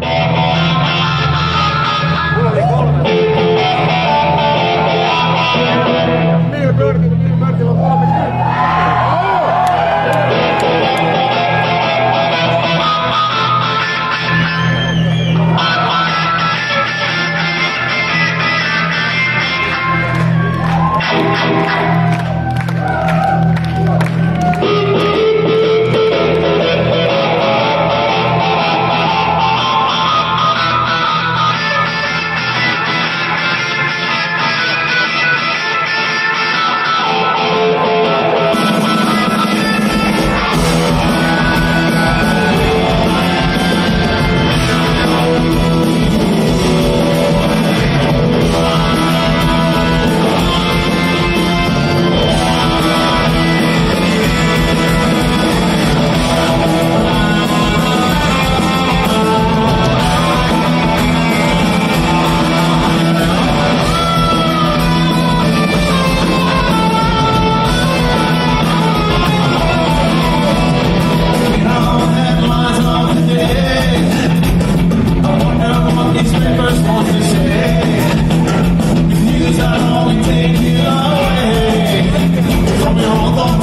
Mulla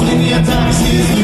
give me a.